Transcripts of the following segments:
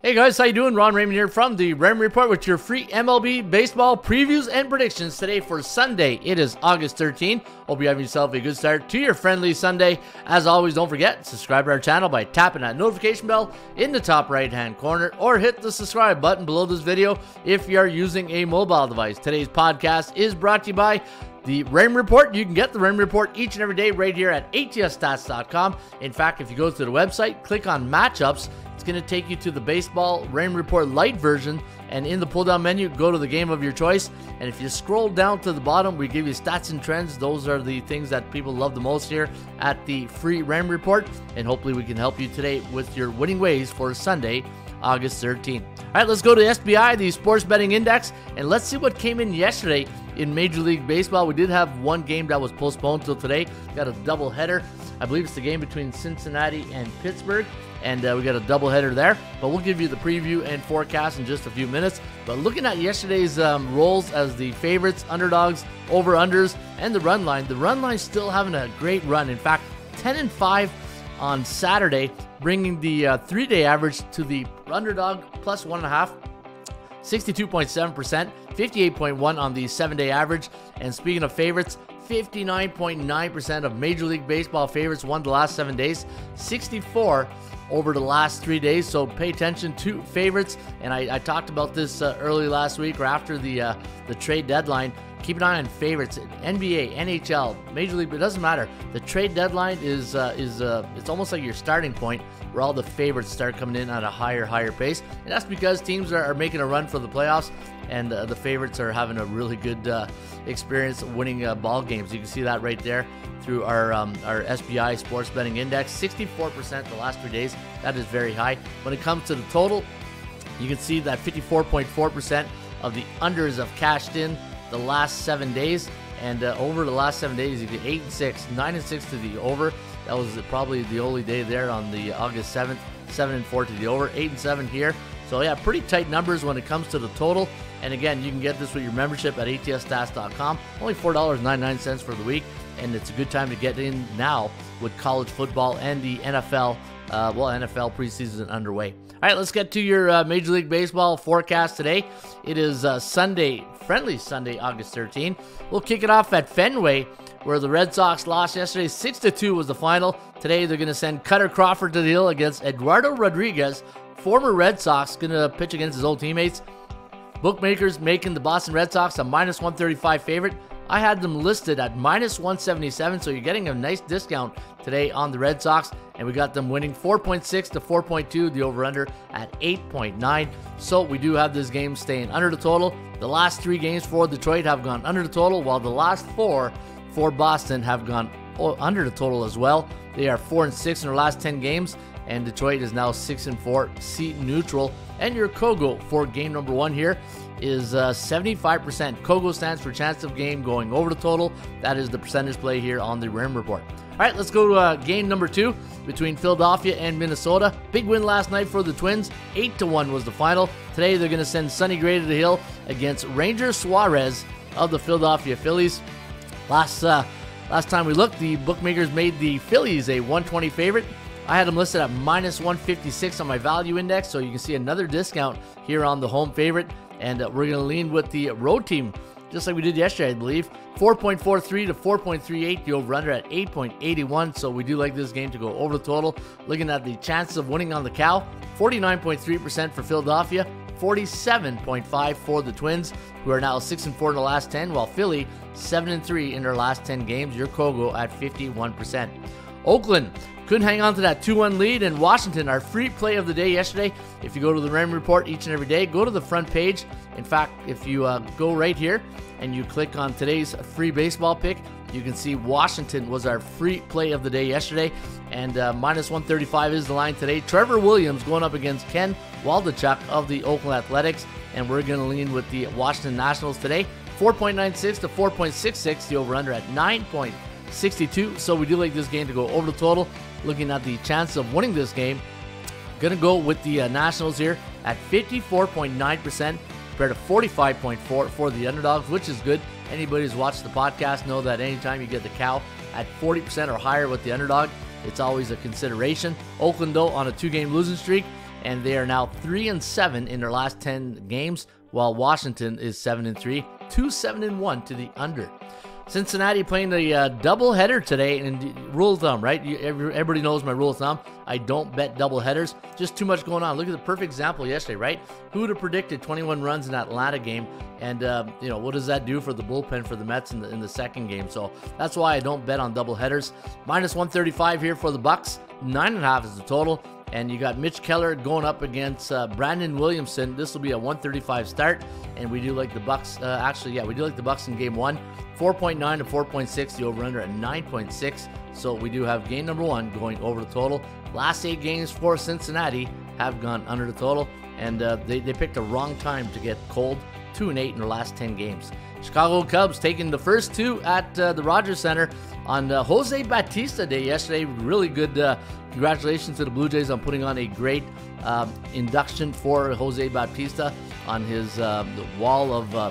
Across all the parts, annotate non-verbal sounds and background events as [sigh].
Hey guys, how you doing? Ron Raymond here from the Raymond Report with your free MLB baseball previews and predictions today for Sunday. It is August 13. Hope you have yourself a good start to your friendly Sunday. As always, don't forget, subscribe to our channel by tapping that notification bell in the top right hand corner or hit the subscribe button below this video if you are using a mobile device. Today's podcast is brought to you by the Raymond Report. You can get the Raymond Report each and every day right here at atsstats.com. In fact, if you go to the website, click on matchups, it's going to take you to the Baseball Raymond Report Lite version. And in the pull down menu, go to the game of your choice. And if you scroll down to the bottom, we give you stats and trends. Those are the things that people love the most here at the free Raymond Report. And hopefully, we can help you today with your winning ways for Sunday, August 13th. All right, let's go to SBI, the Sports Betting Index, and let's see what came in yesterday in Major League Baseball. We did have one game that was postponed till today. Got a double header. I believe it's the game between Cincinnati and Pittsburgh, and uh, we got a double header there. But we'll give you the preview and forecast in just a few minutes. But looking at yesterday's um, roles as the favorites, underdogs, over unders, and the run line, the run line still having a great run. In fact, 10 and 5 on Saturday, bringing the uh, three day average to the underdog plus one and a half. 62.7%, 58.1 on the seven day average. And speaking of favorites, 59.9% of Major League Baseball favorites won the last seven days, 64 over the last three days. So pay attention to favorites. And I, I talked about this uh, early last week or after the uh, the trade deadline. Keep an eye on favorites. NBA, NHL, Major League. It doesn't matter. The trade deadline is uh, is uh, it's almost like your starting point where all the favorites start coming in at a higher higher pace. And that's because teams are, are making a run for the playoffs, and uh, the favorites are having a really good uh, experience winning uh, ball games. You can see that right there through our um, our SBI Sports Betting Index. 64% the last three days. That is very high. When it comes to the total, you can see that 54.4% of the unders have cashed in the last seven days. And uh, over the last seven days, you get eight and six, nine and six to the over. That was probably the only day there on the August 7th, seven and four to the over, eight and seven here. So yeah, pretty tight numbers when it comes to the total. And again, you can get this with your membership at atsstats.com. Only $4.99 for the week. And it's a good time to get in now with college football and the NFL. Uh, well, NFL preseason underway. All right, let's get to your uh, Major League Baseball forecast today. It is uh, Sunday, friendly Sunday, August 13. We'll kick it off at Fenway, where the Red Sox lost yesterday. 6 to 2 was the final. Today, they're going to send Kutter Crawford to the hill against Eduardo Rodriguez, former Red Sox, going to pitch against his old teammates. Bookmakers making the Boston Red Sox a minus 135 favorite. I had them listed at minus 177, so you're getting a nice discount today on the Red Sox. And we got them winning 4.6 to 4.2, the over under at 8.9. So we do have this game staying under the total. The last three games for Detroit have gone under the total, while the last four for Boston have gone under the total as well. They are 4 and 6 in their last 10 games, and Detroit is now 6 and 4, seat neutral. And your Kogo for game number one here is uh, 75%. Kogo stands for chance of game going over the total. That is the percentage play here on the Raymond Report. All right, let's go to uh, game number two between Philadelphia and Minnesota. Big win last night for the Twins. 8 to 1 was the final. Today they're going to send Sonny Gray to the hill against Ranger Suarez of the Philadelphia Phillies. Last uh, last time we looked, the bookmakers made the Phillies a 120 favorite. I had them listed at minus 156 on my value index, so you can see another discount here on the home favorite. And uh, we're going to lean with the road team, just like we did yesterday, I believe. 4.43 to 4.38, the over under at 8.81. So we do like this game to go over the total. Looking at the chances of winning on the cow 49.3% for Philadelphia, 47.5 for the Twins, who are now 6 and 4 in the last 10, while Philly 7 and 3 in their last 10 games. Your Kogo at 51%. Oakland couldn't hang on to that 2 1 lead, and Washington, our free play of the day yesterday. If you go to the Raymond Report each and every day, go to the front page. In fact, if you uh, go right here and you click on today's free baseball pick, you can see Washington was our free play of the day yesterday, and uh, minus 135 is the line today. Trevor Williams going up against Ken Waldichuk of the Oakland Athletics, and we're going to lean with the Washington Nationals today. 4.96 to 4.66, the over under at 9.62. So we do like this game to go over the total. Looking at the chance of winning this game, gonna go with the uh, Nationals here at 54.9% compared to 45.4 for the underdogs, which is good. Anybody who's watched the podcast know that anytime you get the cow at 40% or higher with the underdog, it's always a consideration. Oakland, though, on a two game losing streak, and they are now three and seven in their last ten games, while Washington is seven and three, two seven and one to the under. Cincinnati playing the uh, double header today, and rule of thumb, right? You, everybody knows my rule of thumb. I don't bet double headers. Just too much going on. Look at the perfect example yesterday, right? Who would have predicted 21 runs in that Atlanta game? And uh, you know what does that do for the bullpen for the Mets in the in the second game? So that's why I don't bet on double headers. Minus 135 here for the Bucks. Nine and a half is the total. And you got Mitch Keller going up against uh, Brandon Williamson. This will be a 135 start, and we do like the Bucks. Uh, actually, yeah, we do like the Bucks in Game One. 4.9 to 4.6. The over/under at 9.6. So we do have game number one going over the total. Last eight games for Cincinnati have gone under the total, and uh, they, they picked a wrong time to get cold. Two and eight in their last 10 games. Chicago Cubs taking the first two at uh, the Rogers Center on uh, Jose Bautista Day yesterday. Really good. Uh, congratulations to the Blue Jays on putting on a great um, induction for Jose Bautista on his um, wall of uh,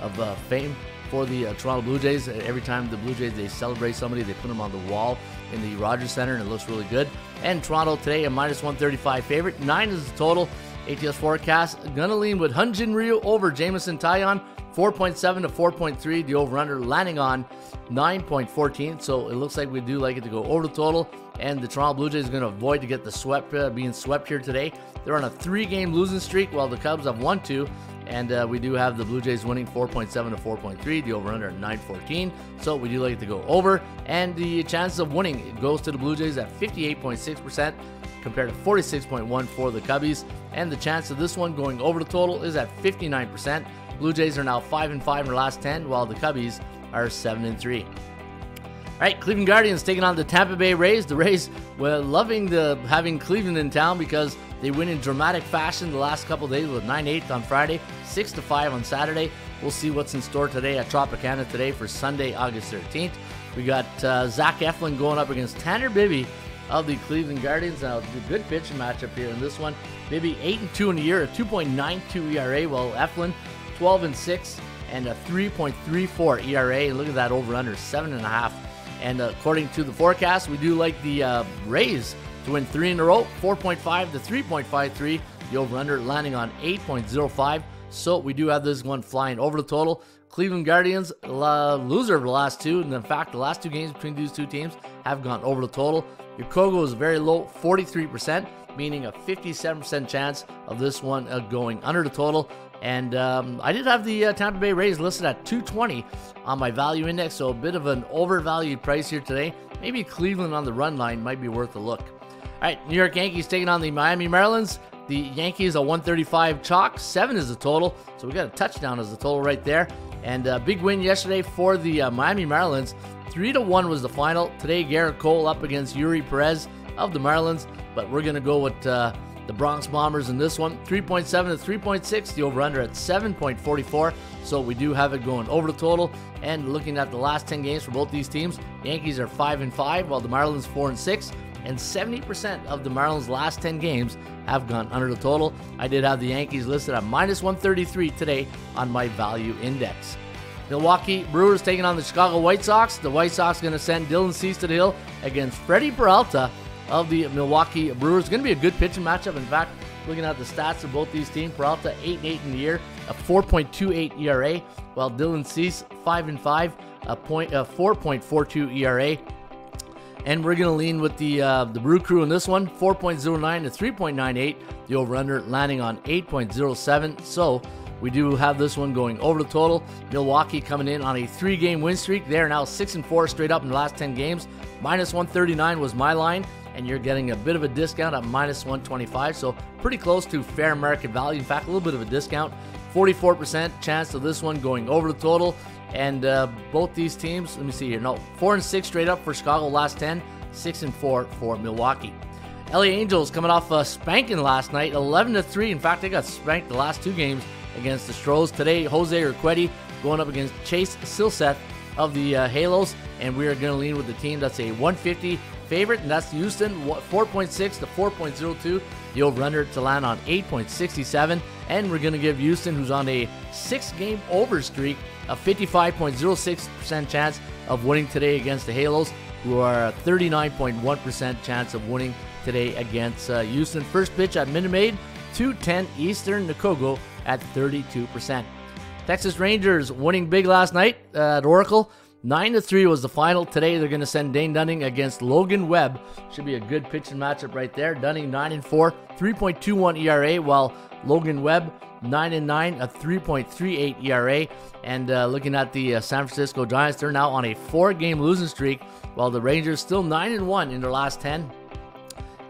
of uh, fame for the uh, Toronto Blue Jays. Every time the Blue Jays they celebrate somebody, they put them on the wall in the Rogers Center, and it looks really good. And Toronto today a minus 135 favorite. Nine is the total. ATS forecast gonna lean with Hyun-Jin Ryu over Jameson Taillon. 4.7 to 4.3, the over under landing on 9.14. So it looks like we do like it to go over the total. And the Toronto Blue Jays are going to avoid to get the swept, uh, being swept here today. They're on a three game losing streak while the Cubs have won two. And uh, we do have the Blue Jays winning 4.7 to 4.3, the over under 9.14. So we do like it to go over. And the chances of winning it goes to the Blue Jays at 58.6% compared to 46.1 for the Cubbies. And the chance of this one going over the total is at 59%. Blue Jays are now 5 and 5 in their last 10, while the Cubbies are 7 and 3. All right, Cleveland Guardians taking on the Tampa Bay Rays. The Rays were loving the having Cleveland in town because they win in dramatic fashion the last couple days with 9-8 on Friday, 6 to 5 on Saturday. We'll see what's in store today at Tropicana today for Sunday, August 13th. We got uh, Zach Eflin going up against Tanner Bibee of the Cleveland Guardians. Now, a good pitching matchup here in this one. Bibee 8 and 2 in a year, a 2.92 ERA, while Eflin 12 and 6 and a 3.34 ERA. And look at that over under seven and a half. And according to the forecast, we do like the uh, Rays to win three in a row, 4.5 to 3.53. The over under landing on 8.05. So we do have this one flying over the total. Cleveland Guardians, uh, loser of the last two. And in fact, the last two games between these two teams have gone over the total. Your Kogo is very low, 43%, meaning a 57% chance of this one uh, going under the total. And um, I did have the uh, Tampa Bay Rays listed at 220 on my value index, so a bit of an overvalued price here today. Maybe Cleveland on the run line might be worth a look. All right, New York Yankees taking on the Miami Marlins. The Yankees a 135 chalk, seven is the total, so we got a touchdown as the total right there. And a big win yesterday for the uh, Miami Marlins. Three to one was the final. Today, Gerrit Cole up against Eury Perez of the Marlins, but we're gonna go with. Uh, the Bronx Bombers in this one, 3.7 to 3.6. The over under at 7.44. So we do have it going over the total. And looking at the last 10 games for both these teams, Yankees are 5 and 5, while the Marlins 4 and 6. And 70% of the Marlins' last 10 games have gone under the total. I did have the Yankees listed at minus 133 today on my value index. Milwaukee Brewers taking on the Chicago White Sox. The White Sox going to send Dylan Cease to the hill against Freddie Peralta of the Milwaukee Brewers. It's Going to be a good pitching matchup. In fact, looking at the stats of both these teams, Peralta 8 and 8 in the year, a 4.28 ERA, while Dylan Cease 5 and 5, a point a 4.42 ERA. And we're going to lean with the uh, the Brew Crew in this one, 4.09 to 3.98. The over/under landing on 8.07. So we do have this one going over the total. Milwaukee coming in on a three-game win streak. They are now six and four straight up in the last 10 games. Minus 139 was my line and you're getting a bit of a discount at minus 125. So pretty close to fair market value. In fact, a little bit of a discount. 44% chance of this one going over the total. And uh, both these teams, let me see here. No, four and six straight up for Chicago last 10, six and four for Milwaukee. LA Angels coming off a spanking last night, 11 to 3. In fact, they got spanked the last two games against the Stros. Today, Jose Urquidy going up against Chase Silseth of the uh, Halos, and we are going to lean with the team that's a 150 favorite, and that's Houston, 4.6 to 4.02. The over-under to land on 8.67, and we're going to give Houston, who's on a six-game over streak, a 55.06% chance of winning today against the Halos, who are a 39.1% chance of winning today against uh, Houston. First pitch at Minute Maid, 210 Eastern, Nikogo at 32%. Texas Rangers winning big last night at Oracle. 9 to 3 was the final. Today they're going to send Dane Dunning against Logan Webb. Should be a good pitching matchup right there. Dunning 9 and 4, 3.21 ERA, while Logan Webb 9 and 9, a 3.38 ERA. And uh, looking at the uh, San Francisco Giants, they're now on a four-game losing streak, while the Rangers still 9 and 1 in their last 10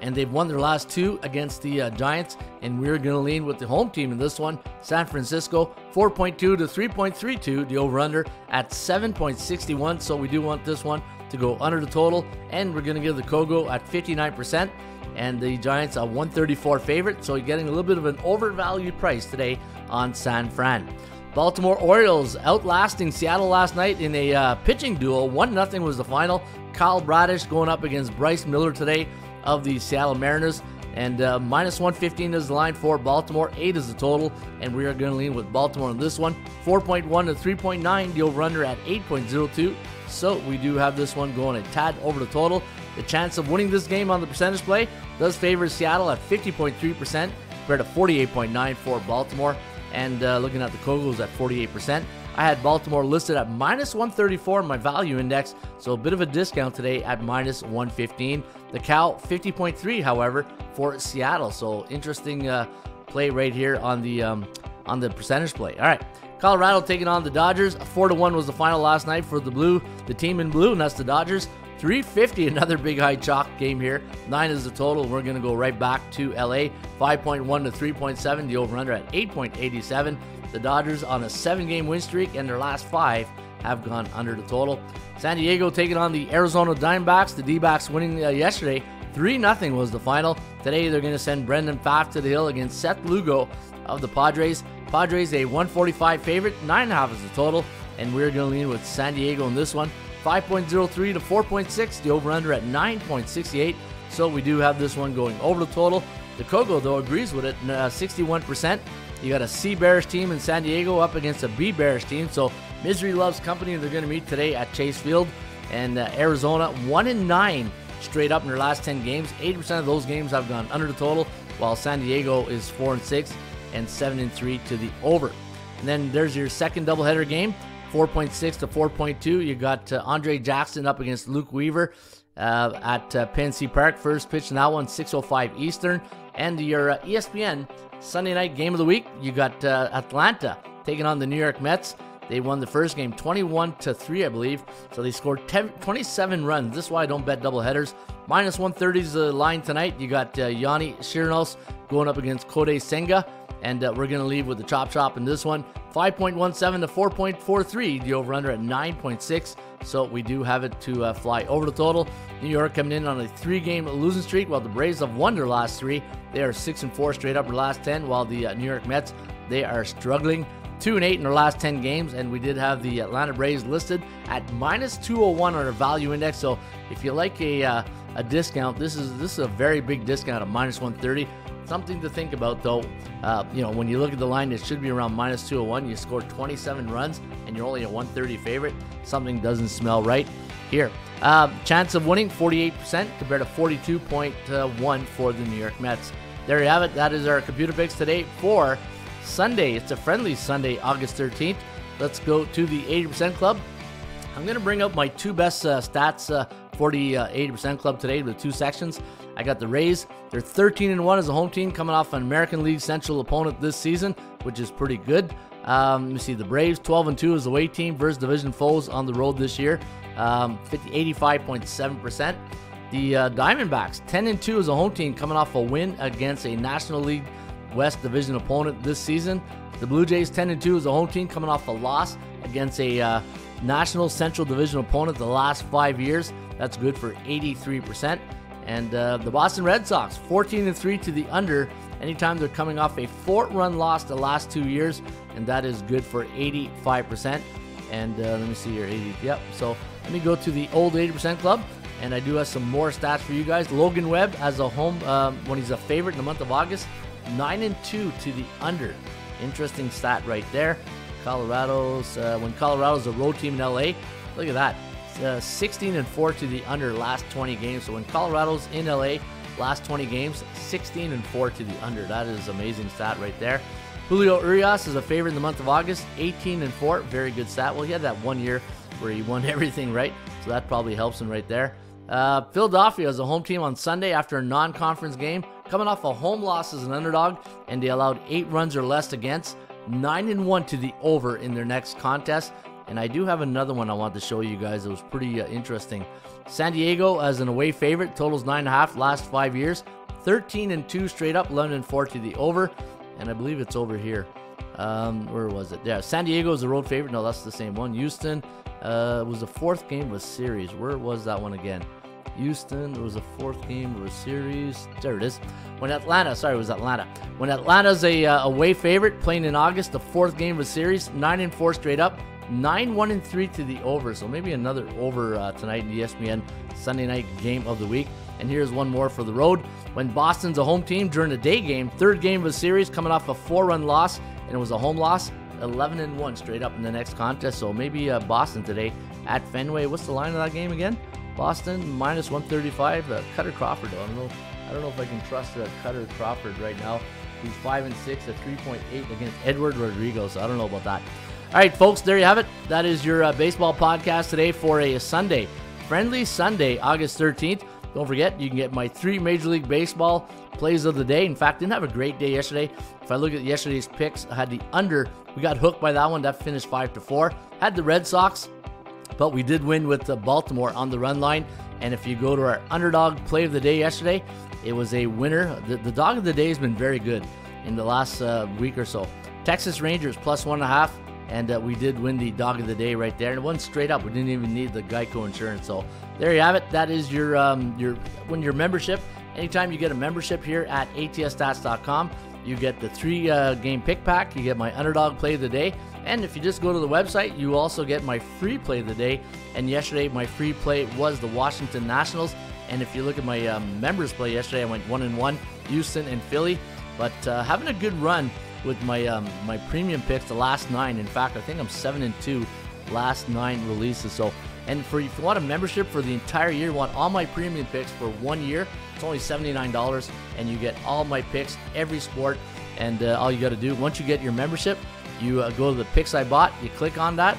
and they've won their last two against the uh, Giants. And we're going to lean with the home team in this one. San Francisco, 4.2 to 3.32, the over under at 7.61. So we do want this one to go under the total. And we're going to give the Kogo at 59%. And the Giants a 134 favorite. So you're getting a little bit of an overvalued price today on San Fran. Baltimore Orioles outlasting Seattle last night in a uh, pitching duel. 1 0 was the final. Kyle Bradish going up against Bryce Miller today of the Seattle Mariners. And uh, minus 115 is the line for Baltimore. 8 is the total. And we are going to lean with Baltimore on this one. 4.1 to 3.9. The over under at 8.02. So we do have this one going a tad over the total. The chance of winning this game on the percentage play does favor Seattle at 50.3% compared to 48.9 for Baltimore. And uh, looking at the Kogels at 48%. I had Baltimore listed at minus 134 in my value index, so a bit of a discount today at minus 115. The Cow 50.3, however, for Seattle. So interesting uh, play right here on the um, on the percentage play. All right. Colorado taking on the Dodgers. 4 to 1 was the final last night for the blue, the team in blue, and that's the Dodgers. 350, [laughs] another big high chalk game here. Nine is the total. We're going to go right back to LA. 5.1 to 3.7, the over under at 8.87. The Dodgers on a seven game win streak, and their last five have gone under the total. San Diego taking on the Arizona Diamondbacks. The D backs winning uh, yesterday. 3 0 was the final. Today they're going to send Brandon Pfaadt to the hill against Seth Lugo of the Padres. Padres a 145 favorite, 9.5 is the total, and we're going to lean with San Diego in this one. 5.03 to 4.6, the over under at 9.68. So we do have this one going over the total. The Kogo, though, agrees with it, uh, 61%. You got a C Bears team in San Diego up against a B Bears team. So misery loves company. They're going to meet today at Chase Field. And uh, Arizona, 1 in 9 straight up in their last 10 games. 80% of those games have gone under the total, while San Diego is 4 and 6 and 7 and 3 to the over. And then there's your second doubleheader game, 4.6 to 4.2. You got uh, Andre Jackson up against Luke Weaver uh, at uh, PNC Park. First pitch in that one, 6:05 Eastern. And your uh, ESPN Sunday night game of the week, you got uh, Atlanta taking on the New York Mets. They won the first game 21 to 3, I believe. So they scored 10, 27 runs. This is why I don't bet double headers. Minus 130 is the line tonight. You got uh, Yonny Chirinos going up against Kodai Senga. And uh, we're going to leave with the chop chop in this one. 5.17 to 4.43. The over under at 9.6. So we do have it to uh, fly over the total. New York coming in on a three game losing streak while the Braves have won their last three. They are 6 and 4 straight up in their last 10, while the uh, New York Mets, they are struggling. 2 and 8 in their last 10 games, and we did have the Atlanta Braves listed at minus 201 on our value index. So if you like a, uh, a discount, this is this is a very big discount of minus 130. Something to think about, though. Uh, you know, when you look at the line, it should be around minus 201. You score 27 runs, and you're only a 130 favorite. Something doesn't smell right here. Uh, chance of winning 48% compared to 42.1 for the New York Mets. There you have it. That is our computer picks today for Sunday. It's a friendly Sunday, August 13th. Let's go to the 80% Club. I'm going to bring up my two best uh, stats uh, for the uh, 80% Club today with two sections. I got the Rays. They're 13 and 1 as a home team, coming off an American League Central opponent this season, which is pretty good. Um, let me see the Braves 12 and 2 as the away team versus division foes on the road this year, um, 50, 85.7%. The uh, Diamondbacks 10 and 2 as a home team, coming off a win against a National League West Division opponent this season. The Blue Jays 10 and 2 as a home team, coming off a loss against a uh, National Central Division opponent the last five years. That's good for 83%. And uh, the Boston Red Sox 14 and 3 to the under anytime they're coming off a four run loss the last two years, and that is good for 85%. And uh, let me see here, 80. Yep. So let me go to the old 80% club, and I do have some more stats for you guys. Logan Webb as a home um, when he's a favorite in the month of August, nine and two to the under. Interesting stat right there. Colorado's uh, when Colorado's a road team in LA. Look at that. Uh, 16 and 4 to the under last 20 games. So when Colorado's in LA, Last 20 games, 16 and 4 to the under. That is amazing stat right there. Julio Urias is a favorite in the month of August, 18 and 4. Very good stat. Well, he had that one year where he won [laughs] everything right, so that probably helps him right there. Uh, Philadelphia is a home team on Sunday after a non conference game, coming off a home loss as an underdog, and they allowed eight runs or less against, 9 and 1 to the over in their next contest. And I do have another one I want to show you guys. It was pretty uh, interesting. San Diego as an away favorite, totals nine and a half last five years, 13 and two straight up, 11 and four to the over, and I believe it's over here. Um, where was it? Yeah, San Diego is the road favorite. No, that's the same one. Houston uh, was the fourth game of a series. Where was that one again? Houston. It was a fourth game of a series. There it is. When Atlanta, sorry, it was Atlanta. When Atlanta's a uh, away favorite, playing in August, the fourth game of a series, nine and four straight up, nine one and three to the over. So maybe another over uh, tonight in the ESPN Sunday night game of the week. And here's one more for the road. When Boston's a home team during the day game, third game of a series, coming off a four-run loss, and it was a home loss. 11 and 1 straight up in the next contest. So maybe uh, Boston today at Fenway. What's the line of that game again? Boston minus 135. Uh, Kutter Crawford. I don't know. I don't know if I can trust uh, Kutter Crawford right now. He's five and six at 3.8 against Edward Rodrigo. So I don't know about that. All right, folks, there you have it. That is your uh, baseball podcast today for a Sunday, friendly Sunday, August 13th. Don't forget, you can get my three Major League Baseball plays of the day. In fact, didn't have a great day yesterday. If I look at yesterday's picks, I had the under. We got hooked by that one. That finished five to four. Had the Red Sox, but we did win with Baltimore on the run line. And if you go to our underdog play of the day yesterday, it was a winner. The, the dog of the day has been very good in the last uh, week or so. Texas Rangers plus one and a half and uh, we did win the dog of the day right there and it went straight up. We didn't even need the geico insurance so there you have it. That is your um, your when your membership anytime you get a membership here at atsstats.com you get the three uh, game pick pack you get my underdog play of the day and if you just go to the website you also get my free play of the day. And yesterday my free play was the washington nationals and if you look at my um, members play yesterday i went one and one houston and philly but uh, having a good run with my um, my premium picks the last nine. In fact, I think I'm seven and two last nine releases. So, and for if you want a membership for the entire year, want all my premium picks for one year. It's only seventy nine dollars, and you get all my picks, every sport. And uh, all you got to do once you get your membership, you uh, go to the picks I bought. You click on that,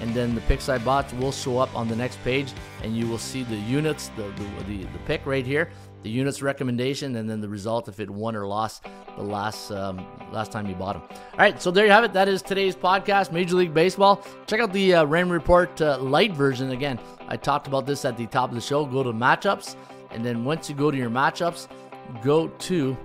and then the picks I bought will show up on the next page, and you will see the units, the the, the, the pick right here the unit's recommendation, and then the result if it won or lost the last um, last time you bought them. All right, so there you have it. That is today's podcast, Major League Baseball. Check out the uh, Raymond Report uh, light version. Again, I talked about this at the top of the show. Go to matchups, and then once you go to your matchups, go to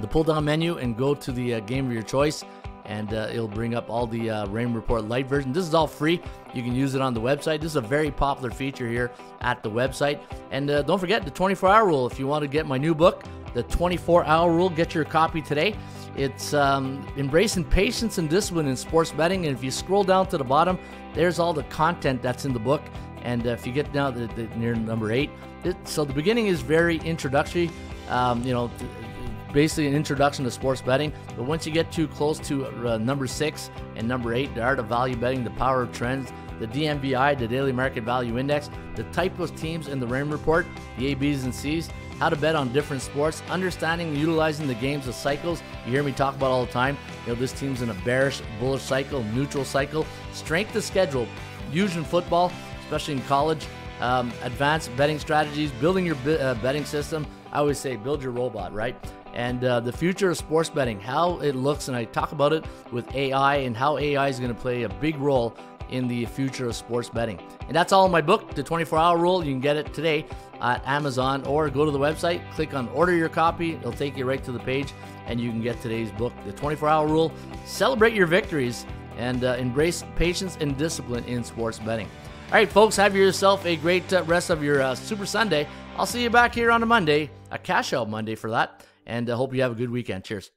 the pull down menu and go to the uh, game of your choice and uh, it'll bring up all the uh, Raymond Report Light version. This is all free. You can use it on the website. This is a very popular feature here at the website. And uh, don't forget the 24 hour rule. If you want to get my new book, The 24 Hour Rule, get your copy today. It's um, embracing patience and discipline in sports betting. And if you scroll down to the bottom, there's all the content that's in the book. And uh, if you get down to the, near number eight, it, so the beginning is very introductory. Um, you know, basically an introduction to sports betting. But once you get too close to uh, number six and number eight, the art of value betting, the power of trends, the DMVI, the Daily Market Value Index, the type of teams in the Raymond Report, the ABs and Cs, how to bet on different sports, understanding and utilizing the games of cycles. You hear me talk about all the time. You know, this team's in a bearish, bullish cycle, neutral cycle, strength of schedule, using football, especially in college, um, advanced betting strategies, building your uh, betting system. I always say build your robot, right? and uh, the future of sports betting, how it looks, and I talk about it with AI and how AI is going to play a big role in the future of sports betting. And that's all in my book, The 24 Hour Rule. You can get it today at Amazon or go to the website, click on Order Your Copy. It'll take you right to the page, and you can get today's book, The 24 Hour Rule. Celebrate your victories and uh, embrace patience and discipline in sports betting. All right, folks, have yourself a great uh, rest of your uh, Super Sunday. I'll see you back here on a Monday, a cash out Monday for that and I uh, hope you have a good weekend. Cheers.